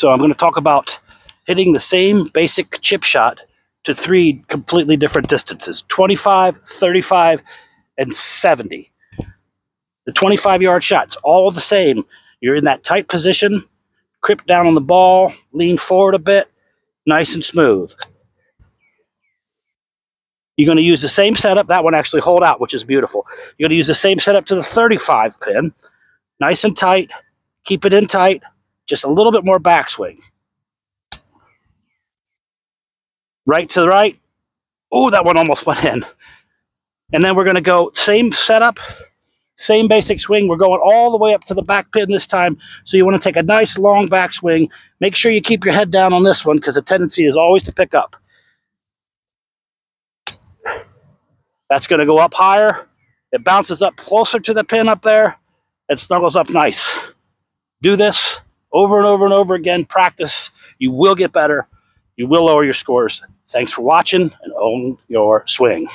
So I'm going to talk about hitting the same basic chip shot to three completely different distances 25, 35, and 70. The 25 yard shots, all the same. You're in that tight position, grip down on the ball, lean forward a bit, nice and smooth. You're going to use the same setup. That one actually hold out, which is beautiful. You're going to use the same setup to the 35 pin. Nice and tight. Keep it in tight. Just a little bit more backswing. Right to the right. Oh, that one almost went in. And then we're going to go same setup, same basic swing. We're going all the way up to the back pin this time. So you want to take a nice long backswing. Make sure you keep your head down on this one because the tendency is always to pick up. That's going to go up higher. It bounces up closer to the pin up there. It snuggles up nice. Do this over and over and over again. Practice. You will get better. You will lower your scores. Thanks for watching and own your swing.